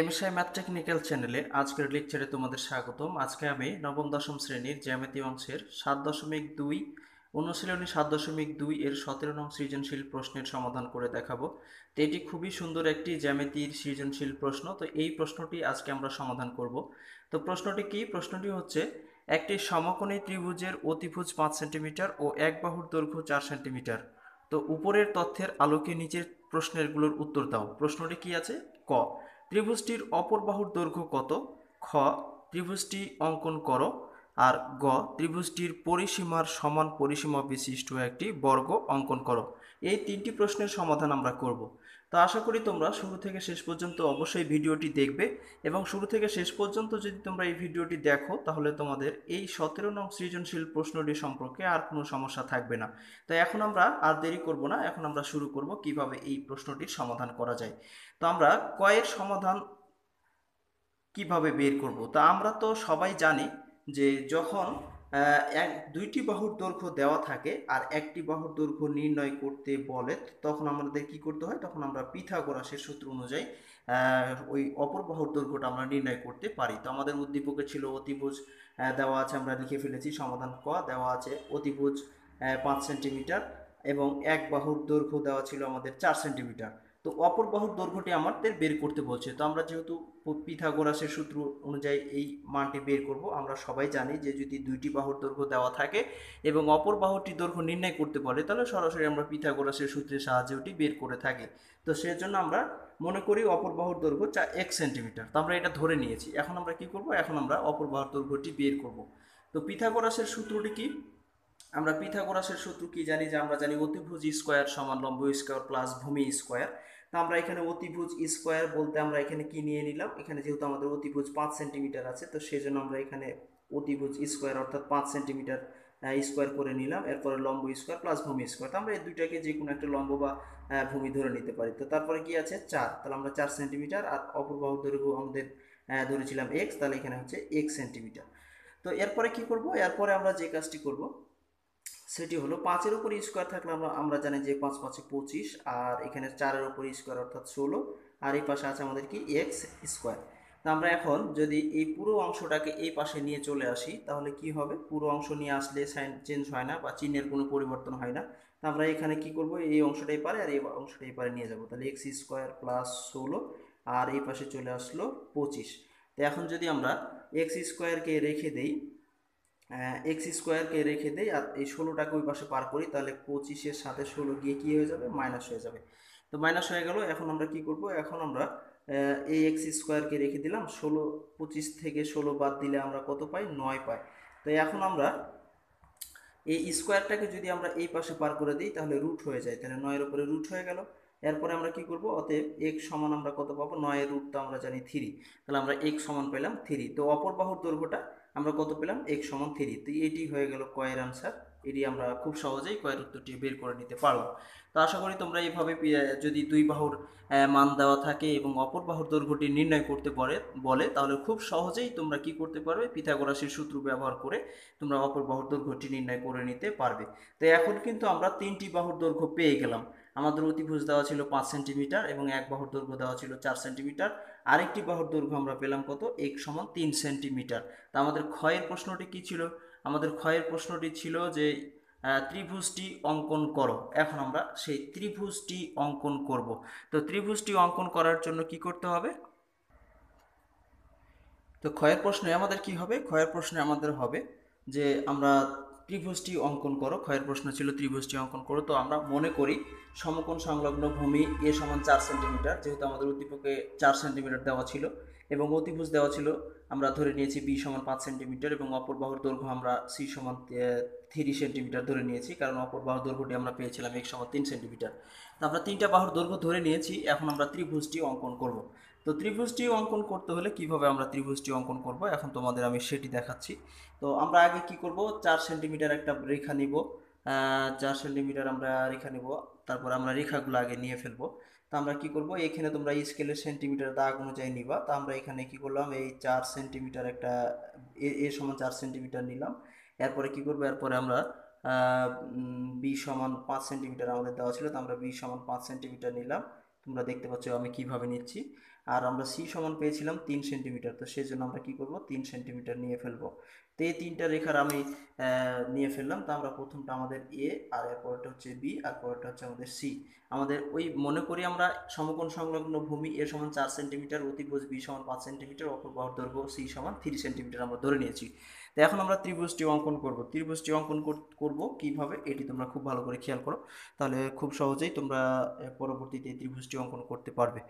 MSI math technical চ্যানেলে আজকের লেকচারে তোমাদের স্বাগতম। আজকে আমি নবম, দশম শ্রেণির জ্যামিতি অংশের সাত দশমিক দুই, অনুশীলনী সাত দশমিক দুই এর সতেরো নং সৃজনশীল প্রশ্নের সমাধান করে দেখাবো। তো এটি খুবই সুন্দর একটি জ্যামিতির সৃজনশীল প্রশ্ন। তো এই প্রশ্নটি আজকে আমরা সমাধান করব। তো প্রশ্নটি কি? প্রশ্নটি হচ্ছে, একটি সমকোণী ত্রিভুজের অতিভুজ পাঁচ সেন্টিমিটার ও এক বাহুর দৈর্ঘ্য চার সেন্টিমিটার। তো উপরের তথ্যের আলোকে নিচের প্রশ্নেরগুলোর উত্তর দাও। প্রশ্নটি কি আছে? ক। ত্রিভুজটির অপর বাহুর দৈর্ঘ্য কত? খ ত্রিভুজটি অঙ্কন করো। আর গ, ত্রিভুজটির পরিসীমার সমান পরিসীমা বিশিষ্ট একটি বর্গ অঙ্কন করো। এই তিনটি প্রশ্নের সমাধান আমরা করব। তো আশা করি তোমরা শুরু থেকে শেষ পর্যন্ত অবশ্যই ভিডিওটি দেখবে এবং শুরু থেকে শেষ পর্যন্ত যদি তোমরা এই ভিডিওটি দেখো, তাহলে তোমাদের এই সতেরো নং সৃজনশীল প্রশ্নটি সম্পর্কে আর কোনো সমস্যা থাকবে না। তো এখন আমরা আর দেরি করব না, এখন আমরা শুরু করব কীভাবে এই প্রশ্নটির সমাধান করা যায়। তো আমরা কয়ের সমাধান কীভাবে বের করব? তা আমরা তো সবাই জানি যে যখন এক, দুইটি বাহুর দৈর্ঘ্য দেওয়া থাকে আর একটি বাহুর দৈর্ঘ্য নির্ণয় করতে বলে, তখন আমাদের কি করতে হয়? তখন আমরা পিথাগোরাসের সূত্র অনুযায়ী ওই অপর বাহুর দৈর্ঘ্যটা আমরা নির্ণয় করতে পারি। তো আমাদের উদ্দীপকে ছিল অতিভুজ দেওয়া আছে, আমরা লিখে ফেলেছি, সমাধান ক, দেওয়া আছে অতিভুজ পাঁচ সেন্টিমিটার এবং এক বাহুর দৈর্ঘ্য দেওয়া ছিল আমাদের চার সেন্টিমিটার। তো অপর বাহুর দৈর্ঘ্যটি আমাদের বের করতে বলছে। তো আমরা যেহেতু পিথাগোরাসের সূত্র অনুযায়ী এই মানটি বের করব। আমরা সবাই জানি যে যদি দুইটি বাহুর দৈর্ঘ্য দেওয়া থাকে এবং অপর বাহুটি দৈর্ঘ্য নির্ণয় করতে পারে, তাহলে সরাসরি আমরা পিথাগোরাসের সূত্রের সাহায্যে ওটি বের করে থাকি। তো সেজন্য আমরা মনে করি অপর বাহুর দৈর্ঘ্য চা এক সেন্টিমিটার। তো আমরা এটা ধরে নিয়েছি। এখন আমরা কি করব? এখন আমরা অপর বাহুর দৈর্ঘ্যটি বের করব। তো পিথাগোরাসের সূত্রটি কি? আমরা পিথাগোরাসের সূত্র কি জানি? যে আমরা জানি অতিভুজ স্কোয়ার সমান লম্ব স্কোয়ার প্লাস ভূমি স্কোয়ার। তো আমরা এখানে অতিভুজ স্কোয়ার বলতে আমরা এখানে কি নিয়ে নিলাম? এখানে যেহেতু আমাদের অতিভুজ পাঁচ সেন্টিমিটার আছে, তো সেই জন্য আমরা এখানে অতিভুজ স্কোয়ার অর্থাৎ পাঁচ সেন্টিমিটার স্কোয়ার করে নিলাম। এরপরে লম্ব স্কোয়ার প্লাস ভূমি স্কোয়ার। তো আমরা এই দুইটাকে যে কোনো একটা লম্ব বা ভূমি ধরে নিতে পারি। তো তারপরে কি আছে? চার। তাহলে আমরা চার সেন্টিমিটার আর অপর বাহুর দৈর্ঘ্য আমাদের ধরেছিলাম এক্স তাহলে এখানে হচ্ছে এক্স সেন্টিমিটার। তো এরপরে কি করব? এরপরে আমরা যে কাজটি করব সেটি হলো পাঁচের উপর স্কোয়ার থাকলে আমরা আমরা জানি যে পাঁচ পাঁচে পঁচিশ, আর এখানে চারের উপর স্কোয়ার অর্থাৎ ষোলো, আর এই পাশে আছে আমাদের কি? এক্স স্কোয়ার তা আমরা এখন যদি এই পুরো অংশটাকে এই পাশে নিয়ে চলে আসি, তাহলে কি হবে? পুরো অংশ নিয়ে আসলে সাইন চেঞ্জ হয় না বা চিহ্নের কোনো পরিবর্তন হয় না। তা আমরা এখানে কি করব? এই অংশটাই পারে, আর এই অংশটাই পারে নিয়ে যাব। তাহলে এক্স স্কোয়ার প্লাস ষোলো, আর এই পাশে চলে আসলো পঁচিশ। তো এখন যদি আমরা এক্স স্কোয়ারকে রেখে দেই এক্স স্কোয়ারকে রেখে দেই আর এই ষোলোটাকে ওই পাশে পার করি, তাহলে পঁচিশের সাথে ষোলো গিয়ে কী হয়ে যাবে? মাইনাস হয়ে যাবে। তো মাইনাস হয়ে গেল, এখন আমরা কি করব? এখন আমরা এই এক্স স্কোয়ারকে রেখে দিলাম, ষোলো, পঁচিশ থেকে ষোলো বাদ দিলে আমরা কত পাই? নয় পাই। তো এখন আমরা এই স্কোয়ারটাকে যদি আমরা এই পাশে পার করে দিই, তাহলে রুট হয়ে যায়। তাহলে নয়ের উপরে রুট হয়ে গেল। এরপরে আমরা কি করব? অতএব এক সমান আমরা কত পাবো? নয়ের রুট তো আমরা জানি থ্রি তাহলে আমরা এক সমান পেলাম থ্রি তো অপর বাহুর দৈর্ঘ্যটা আমরা কত পেলাম? এক সমান থ্রি তো এটি হয়ে গেল কয়ের আনসার এটি আমরা খুব সহজেই কয়ের উত্তরটি বের করে নিতে পারলাম। তো আশা করি তোমরা এইভাবে যদি দুই বাহুর মান দেওয়া থাকে এবং অপর বাহুর দৈর্ঘ্যটি নির্ণয় করতে পারে, বলে, তাহলে খুব সহজেই তোমরা কি করতে পারবে? পিথাগোরাসের সূত্র ব্যবহার করে তোমরা অপর বাহুর দৈর্ঘ্যটি নির্ণয় করে নিতে পারবে। তো এখন কিন্তু আমরা তিনটি বাহুর দৈর্ঘ্য পেয়ে গেলাম। আমাদের অতিভুজ দেওয়া ছিল পাঁচ সেন্টিমিটার এবং এক বাহুর দৈর্ঘ্য দেওয়া ছিল চার সেন্টিমিটার। আরেকটি বাহুর দৈর্ঘ্য আমরা পেলাম কত? এক সমান তিন সেন্টিমিটার। তা আমাদের ক্ষয়ের প্রশ্নটি কি ছিল? আমাদের ক্ষয়ের প্রশ্নটি ছিল যে ত্রিভুজটি অঙ্কন করো। এখন আমরা সেই ত্রিভুজটি অঙ্কন করব। তো ত্রিভুজটি অঙ্কন করার জন্য কি করতে হবে? তো ক্ষয়ের প্রশ্নে আমাদের কি হবে? ক্ষয়ের প্রশ্নে আমাদের হবে যে, আমরা ত্রিভুজটি অঙ্কন করো, ক্ষয়ের প্রশ্ন ছিল ত্রিভুজটি অঙ্কন করো। তো আমরা মনে করি সমকোণ সংলগ্ন ভূমি এ সমান চার সেন্টিমিটার, যেহেতু আমাদের উদ্দীপকে চার সেন্টিমিটার দেওয়া ছিল এবং অতিভুজ দেওয়া ছিল, আমরা ধরে নিয়েছি বি সমান পাঁচ সেন্টিমিটার এবং অপর বাহুর দৈর্ঘ্য আমরা সি সমান থ্রি সেন্টিমিটার ধরে নিয়েছি, কারণ অপর বাহুর দৈর্ঘ্যটি আমরা পেয়েছিলাম এক সমান তিন সেন্টিমিটার। তো আমরা তিনটা বাহুর দৈর্ঘ্য ধরে নিয়েছি, এখন আমরা ত্রিভুজটি অঙ্কন করব। তো ত্রিভুজটি অঙ্কন করতে হলে কীভাবে আমরা ত্রিভুজটি অঙ্কন করব? এখন তোমাদের আমি সেটি দেখাচ্ছি। তো আমরা আগে কি করব? চার সেন্টিমিটার একটা রেখা নিব। চার সেন্টিমিটার আমরা রেখা নিব। তারপর আমরা রেখাগুলো আগে নিয়ে ফেলব। তো আমরা কি করব? এখানে তোমরা স্কেলের সেন্টিমিটার দাগ অনুযায়ী নিবা। তো আমরা এখানে কি করলাম? এই চার সেন্টিমিটার একটা, এ সমান চার সেন্টিমিটার নিলাম। এরপরে কি করব? এরপরে আমরা বি সমান পাঁচ সেন্টিমিটার আমাদের দেওয়া ছিল। তো আমরা বি সমান পাঁচ সেন্টিমিটার নিলাম। তোমরা দেখতে পাচ্ছ আমি কীভাবে নিচ্ছি। আর আমরা সি সমান পেয়েছিলাম তিন সেন্টিমিটার, তো সেই জন্য আমরা কি করব? তিন সেন্টিমিটার নিয়ে ফেলব। তো এই তিনটা রেখার আমি নিয়ে ফেললাম। তো আমরা প্রথমটা আমাদের এ আর এরপরটা হচ্ছে বি আর পরেরটা হচ্ছে আমাদের সি আমাদের ওই, মনে করি আমরা সমকোণ সংলগ্ন ভূমি এ সমান চার সেন্টিমিটার, অতিভুজ বি সমান পাঁচ সেন্টিমিটার, অপর বাহুর দৈর্ঘ্য সি সমান থ্রি সেন্টিমিটার আমরা ধরে নিয়েছি। তো এখন আমরা ত্রিভুজটি অঙ্কন করব। ত্রিভুজটি অঙ্কন করব কীভাবে? এটি তোমরা খুব ভালো করে খেয়াল করো। তাহলে খুব সহজেই তোমরা পরবর্তীতে ত্রিভুজটি অঙ্কন করতে পারবে।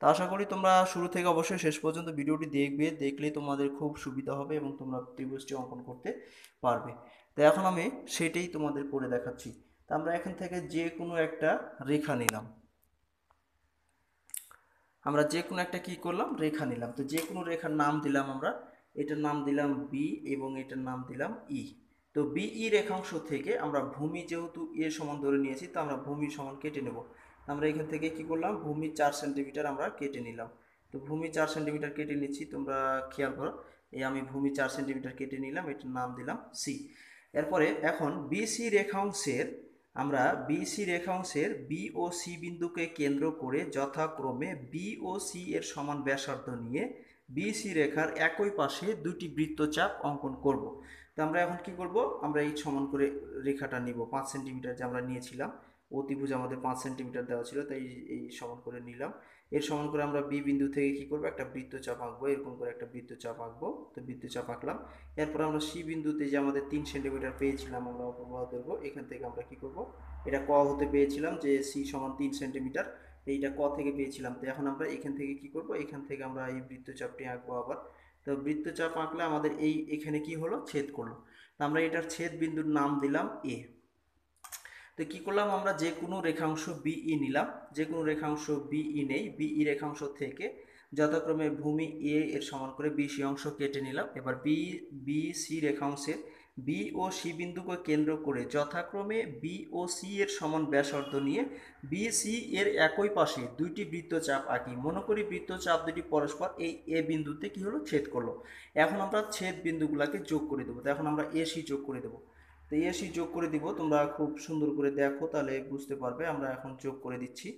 তো আশা করি তোমরা শুরু থেকে অবশ্যই শেষ পর্যন্ত ভিডিওটি দেখবে দেখলেই তোমাদের খুব সুবিধা হবে এবং তোমরা ত্রিভুজটি অঙ্কন করতে পারবে। তো এখন আমি সেটাই তোমাদের করে দেখাচ্ছি। তা আমরা এখান থেকে যে কোনো একটা রেখা নিলাম। আমরা যে কোনো একটা কি করলাম? রেখা নিলাম। তো যে কোনো রেখার নাম দিলাম আমরা এটার নাম দিলাম বি এবং এটার নাম দিলাম ই তো বিই রেখাংশ থেকে আমরা ভূমি যেহেতু এ সমান ধরে নিয়েছি, তো আমরা ভূমি সমান কেটে নেব। আমরা এখান থেকে কি করলাম? ভূমি চার সেন্টিমিটার আমরা কেটে নিলাম। তো ভূমি চার সেন্টিমিটার কেটে নিচ্ছি, তোমরা খেয়াল করো। এই আমি ভূমি চার সেন্টিমিটার কেটে নিলাম, এটার নাম দিলাম সি এরপরে এখন বিসি রেখাংশের, আমরা বিসি রেখাংশের বি ও সি বিন্দুকে কেন্দ্র করে যথাক্রমে বি ও সি এর সমান ব্যাসার্ধ নিয়ে বিসি রেখার একই পাশে দুটি বৃত্তচাপ অঙ্কন করব। তো আমরা এখন কি করব? আমরা এই সমান করে রেখাটা নিব। পাঁচ সেন্টিমিটার যে আমরা নিয়েছিলাম অতিভুজ আমাদের পাঁচ সেন্টিমিটার দেওয়া ছিল, তাই এই সমান করে নিলাম। এর সমান করে আমরা বি বিন্দু থেকে কি করব? একটা বৃত্তচাপ আঁকবো। এরকম করে একটা বৃত্তচাপ আঁকবো। তো বৃত্তচাপ আঁকলাম। এরপর আমরা সি বিন্দুতে যে আমাদের তিন সেন্টিমিটার পেয়েছিলাম, আমরা অপবাহ দেবো এখান থেকে আমরা কি করব? এটা ক হতে পেয়েছিলাম যে সি সমান তিন সেন্টিমিটার। এইটা ক থেকে পেয়েছিলাম? তো এখন আমরা এখান থেকে কি করব? এখান থেকে আমরা এই বৃত্তচাপটি আঁকবো আবার। তো বৃত্তচাপ আঁকলে আমাদের এই এখানে কি হলো? ছেদ করল। তো আমরা এটার ছেদ বিন্দুর নাম দিলাম এ তো কি করলাম আমরা? যে কোনো রেখাংশ বিই নিলাম। যে কোনো রেখাংশ বিই নেই। বিই রেখাংশ থেকে যথাক্রমে ভূমি এ এর সমান করে বিসি অংশ কেটে নিলাম। এবার বি বি সি রেখাংশের বি ও সি বিন্দুকে কেন্দ্র করে যথাক্রমে বি ও সি এর সমান ব্যাসার্ধ নিয়ে বি, সি এর একই পাশে দুইটি বৃত্তচাপ আঁকি। মনে করি বৃত্তচাপ দুটি পরস্পর এই এ বিন্দুতে কি হলো? ছেদ করল। এখন আমরা ছেদ বিন্দুগুলোকে যোগ করে দেবো। তো এখন আমরা এসি যোগ করে দেবো। তো এসি যোগ করে দিব। তোমরা খুব সুন্দর করে দেখো, তাহলে বুঝতে পারবে। আমরা এখন যোগ করে দিচ্ছি।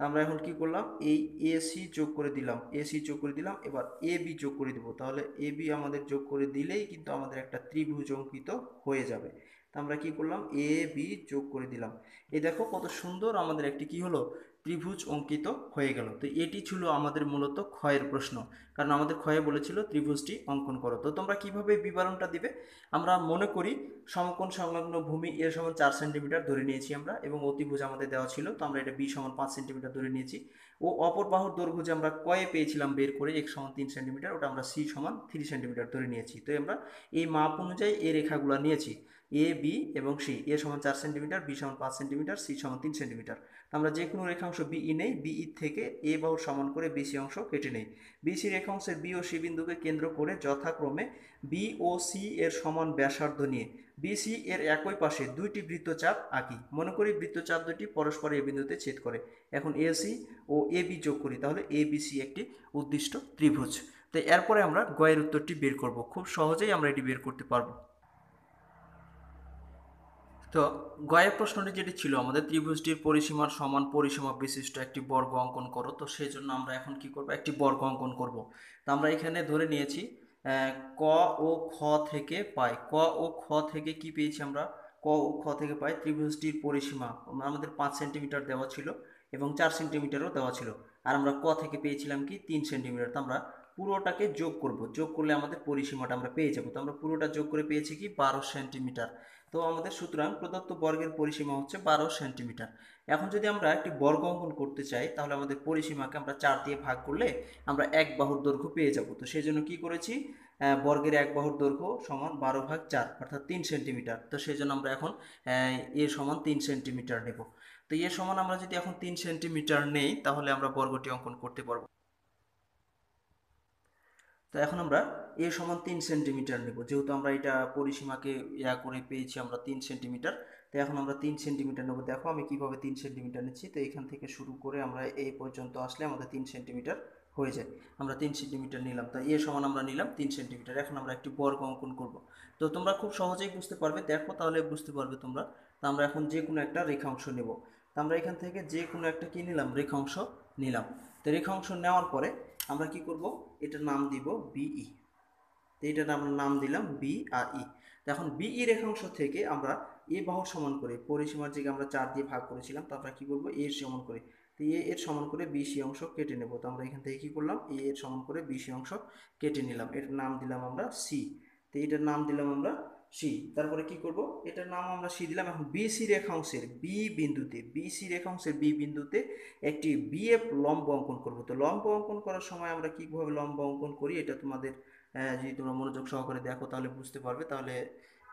আমরা এখন কি করলাম? এই এসি যোগ করে দিলাম। এসি যোগ করে দিলাম। এবার এ বি যোগ করে দিব। তাহলে এ বি আমাদের যোগ করে দিলেই কিন্তু আমাদের একটা ত্রিভুজ অঙ্কিত হয়ে যাবে। তা আমরা কি করলাম? এ বি যোগ করে দিলাম। এই দেখো কত সুন্দর আমাদের একটি কি হলো? ত্রিভুজ অঙ্কিত হয়ে গেল। তো এটি ছিল আমাদের মূলত ক্ষয়ের প্রশ্ন। কারণ আমাদের ক্ষয়ে বলেছিল ত্রিভুজটি অঙ্কন করো। তো তোমরা কীভাবে বিবরণটা দিবে? আমরা মনে করি সমকোণ সংলগ্ন ভূমি এর সমান চার সেন্টিমিটার ধরে নিয়েছি আমরা এবং অতিভুজ আমাদের দেওয়া ছিল। তো আমরা এটা বি সমান পাঁচ সেন্টিমিটার ধরে নিয়েছি। ও অপর বাহুর দৈর্ঘ্য যে আমরা কয়ে পেয়েছিলাম বের করে এক সমান তিন সেন্টিমিটার, ওটা আমরা সি সমান থ্রি সেন্টিমিটার ধরে নিয়েছি। তো আমরা এই মাপ অনুযায়ী এই রেখাগুলো নিয়েছি। এ বি এবং সি এ সমান চার সেন্টিমিটার বি সমান পাঁচ সেন্টিমিটার সি সমান তিন সেন্টিমিটার আমরা যে কোনো রেখাংশ বিই নেই বিই থেকে এ বাহুর সমান করে বিসি অংশ কেটে নেই। বিসি রেখাংশের বি ও সি বিন্দুকে কেন্দ্র করে যথাক্রমে বি ও সি এর সমান ব্যাসার্ধ নিয়ে। বিসি এর একই পাশে দুইটি বৃত্তচাপ আঁকি। মনে করি বৃত্তচাপ দুটি পরস্পর এ বিন্দুতে ছেদ করে। এখন এসি ও এ বি যোগ করি, তাহলে এ বিসি একটি উদ্দিষ্ট ত্রিভুজ। তো এরপরে আমরা গয়ের উত্তরটি বের করব। খুব সহজেই আমরা এটি বের করতে পারব। তো গয়ের প্রশ্নটি যেটি ছিল, আমাদের ত্রিভুজটির পরিসীমার সমান পরিসীমা বিশিষ্ট একটি বর্গ অঙ্কন করো। তো সেই জন্য আমরা এখন কি করব? একটি বর্গ অঙ্কন করব। তো আমরা এখানে ধরে নিয়েছি ক ও খ থেকে পাই। ক ও খ থেকে কি পেয়েছি আমরা? ক ও খ থেকে পাই ত্রিভুজটির পরিসীমা। আমাদের পাঁচ সেন্টিমিটার দেওয়া ছিল এবং চার সেন্টিমিটারও দেওয়া ছিল। আর আমরা ক থেকে পেয়েছিলাম কি? তিন সেন্টিমিটার। তো আমরা পুরোটাকে যোগ করব। যোগ করলে আমাদের পরিসীমাটা আমরা পেয়ে যাব। তো আমরা পুরোটা যোগ করে পেয়েছি কি? বারো সেন্টিমিটার। তো আমাদের সুতরাং প্রদত্ত বর্গের পরিসীমা হচ্ছে বারো সেন্টিমিটার। এখন যদি আমরা একটি বর্গ অঙ্কন করতে চাই, তাহলে আমাদের পরিসীমাকে আমরা চার দিয়ে ভাগ করলে আমরা এক বাহুর দৈর্ঘ্য পেয়ে যাব। তো সেই জন্য কী করেছি? বর্গের এক বাহুর দৈর্ঘ্য সমান বারো ভাগ চার, অর্থাৎ তিন সেন্টিমিটার। তো সেই জন্য আমরা এখন এ সমান তিন সেন্টিমিটার নেব। তো এ সমান আমরা যদি এখন তিন সেন্টিমিটার নেই, তাহলে আমরা বর্গটি অঙ্কন করতে পারব। তো এখন আমরা এ সমান তিন সেন্টিমিটার নেব। যেহেতু আমরা এটা পরিসীমাকে ইয়া করে পেয়েছি আমরা তিন সেন্টিমিটার, তো এখন আমরা তিন সেন্টিমিটার নেব। দেখো আমি কীভাবে তিন সেন্টিমিটার নিচ্ছি, তো এখান থেকে শুরু করে আমরা এই পর্যন্ত আসলে আমাদের তিন সেন্টিমিটার হয়ে যায়। আমরা তিন সেন্টিমিটার নিলাম, তা এ সমান আমরা নিলাম তিন সেন্টিমিটার। এখন আমরা একটি বর্গ অঙ্কন করব। তো তোমরা খুব সহজেই বুঝতে পারবে, দেখো তাহলে বুঝতে পারবে তোমরা। তা আমরা এখন যে কোনো একটা রেখাংশ নেব। তা আমরা এখান থেকে যে কোনো একটা কি নিলাম? রেখাংশ নিলাম। তো রেখাংশ নেওয়ার পরে আমরা কি করব? এটার নাম দিব বিই। তো এটার আমরা নাম দিলাম বি আর ই। এখন বিই রেখাংশ থেকে আমরা এ বাহুর সমান করে পরিসীমার জায়গায় আমরা চার দিয়ে ভাগ করেছিলাম, তো আমরা কি করব? এর সমান করে। তো এ এর সমান করে বিসি অংশ কেটে নেব। তো আমরা এখান থেকে কি করলাম? এ এর সমান করে বিসি অংশ কেটে নিলাম। এটার নাম দিলাম আমরা সি। তো এটার নাম দিলাম আমরা সি। তারপরে কি করব? এটার নাম আমরা সি দিলাম। এখন বিসি রেখাংশের বি বিন্দুতে বিসি রেখাংশের বি বিন্দুতে একটি বিএফ লম্ব অঙ্কন করব। তো লম্ব অঙ্কন করার সময় আমরা কীভাবে লম্ব অঙ্কন করি? এটা তোমাদের যদি তোমরা মনোযোগ সহকারে দেখো তাহলে বুঝতে পারবে। তাহলে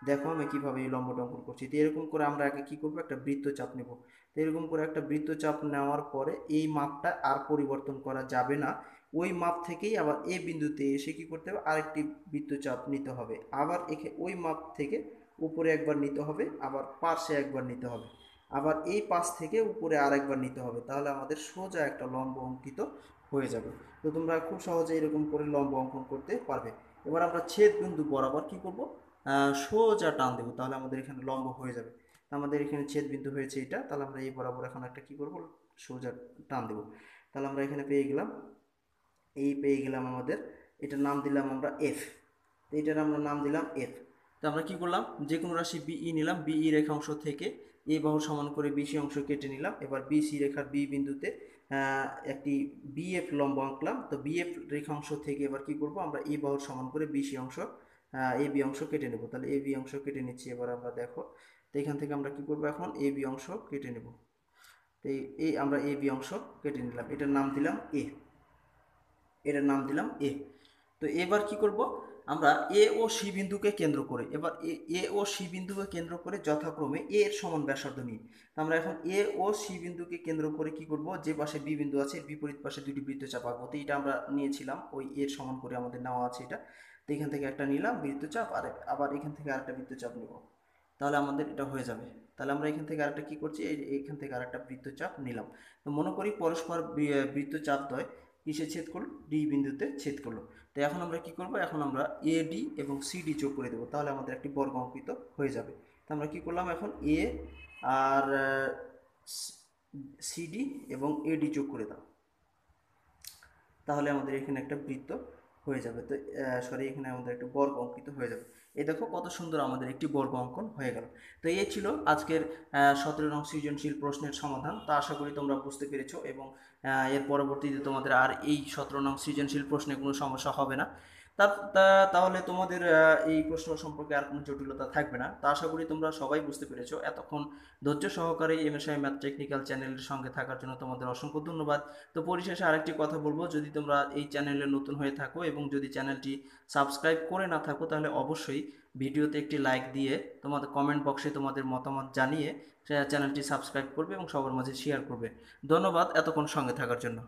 দেখো আমি কীভাবে এই লম্বটা অঙ্কন করছি। তো এরকম করে আমরা আগে কী করব? একটা বৃত্তচাপ নেব। তো এরকম করে একটা বৃত্তচাপ নেওয়ার পরে এই মাপটা আর পরিবর্তন করা যাবে না। ওই মাপ থেকেই আবার এ বিন্দুতে এসে কি করতে হবে? আরেকটি বৃত্তচাপ নিতে হবে। আবার এখে ওই মাপ থেকে উপরে একবার নিতে হবে, আবার পাশে একবার নিতে হবে। আবার এই পাশ থেকে উপরে আরেকবার নিতে হবে, তাহলে আমাদের সোজা একটা লম্ব অঙ্কিত হয়ে যাবে। তো তোমরা খুব সহজে এরকম করে লম্ব অঙ্কন করতে পারবে। এবার আমরা ছেদ বিন্দু বরাবর কি করব? সোজা টান দেবো, তাহলে আমাদের এখানে লম্ব হয়ে যাবে। আমাদের এখানে ছেদ বিন্দু হয়েছে এটা, তাহলে আমরা এই বরাবর এখন একটা কি করব? সোজা টান দেবো। তাহলে আমরা এখানে পেয়ে গেলাম এই পেয়ে গেলাম আমাদের, এটার নাম দিলাম আমরা এফ এটার আমরা নাম দিলাম এফ তো আমরা কী করলাম? যে কোনো রাশি বিই নিলাম বিই রেখা অংশ থেকে এ বাহু সমান করে বিসি অংশ কেটে নিলাম। এবার বিসি রেখার বি বিন্দুতে একটি বিএফ লম্ব আঁকলাম। তো বিএফ রেখাংশ থেকে এবার কি করব? আমরা এ বাহুর সমান করে বিসি অংশ এ বি অংশ কেটে নেব। তাহলে এ বি অংশ কেটে নিচ্ছি এবার আমরা, দেখো। তো এখান থেকে আমরা কি করব এখন? এ বি অংশ কেটে নেব। তো এই আমরা এ বি অংশ কেটে নিলাম। এটার নাম দিলাম এ এটার নাম দিলাম এ তো এবার কি করব? আমরা এ ও সি বিন্দুকে কেন্দ্র করে, এবার এ ও সি বিন্দুকে কেন্দ্র করে যথাক্রমে এ এর সমান ব্যাসার্ধ নিই। আমরা এখন এ ও সি বিন্দুকে কেন্দ্র করে কি করব? যে পাশে বি বিন্দু আছে, বিপরীত পাশে দুটি বৃত্তচাপ আঁকবো। তো এটা আমরা নিয়েছিলাম, ওই এর সমান করে আমাদের নেওয়া আছে এটা। তো এখান থেকে একটা নিলাম, বৃত্তচাপ, আর আবার এখান থেকে আরেকটা বৃত্তচাপ নেব। তাহলে আমাদের এটা হয়ে যাবে। তাহলে আমরা এখান থেকে আরেকটা কি করছি? এখান থেকে আরেকটা বৃত্তচাপ নিলাম। তো মনে করি পরস্পর বৃত্তচাপ দ্বয় কিসে ছেদ করল ডি বিন্দুতে ছেদ করল তো এখন আমরা কি করব? এখন আমরা এ ডি এবং সি ডি যোগ করে দেবো। তাহলে আমাদের একটি বর্গ অঙ্কিত হয়ে যাবে। তো আমরা কি করলাম এখন? এ আর সিডি এবং এডি যোগ করে দাও। তাহলে আমাদের এখানে একটা বৃত্ত হয়ে যাবে। তো সরি এখানে আমাদের একটা বর্গ অঙ্কিত হয়ে যাবে। এই দেখো কত সুন্দর আমাদের একটি বর্গ অঙ্কন হয়ে গেল। তো এই ছিল আজকের সতেরো নং সৃজনশীল প্রশ্নের সমাধান। তা আশা করি তোমরা বুঝতে পেরেছ এবং এর পরবর্তীতে তোমাদের আর এই সতেরো নং সৃজনশীল প্রশ্নে কোনো সমস্যা হবে না। তাহলে তোমাদের এই প্রশ্ন সম্পর্কে আর কোনো জটিলতা থাকবে না। তা আশা করি তোমরা সবাই বুঝতে পেরেছ। এতক্ষণ ধৈর্য সহকারে এমএসআই ম্যাথ টেকনিক্যাল চ্যানেলের সঙ্গে থাকার জন্য তোমাদের অসংখ্য ধন্যবাদ। তো পরিশেষে আরেকটি কথা বলব, যদি তোমরা এই চ্যানেলে নতুন হয়ে থাকো এবং যদি চ্যানেলটি সাবস্ক্রাইব করে না থাকো, তাহলে অবশ্যই ভিডিওতে একটি লাইক দিয়ে তোমাদের কমেন্ট বক্সে তোমাদের মতামত জানিয়ে চ্যানেলটি সাবস্ক্রাইব করবে এবং সবার মাঝে শেয়ার করবে। ধন্যবাদ, এতক্ষণ সঙ্গে থাকার জন্য।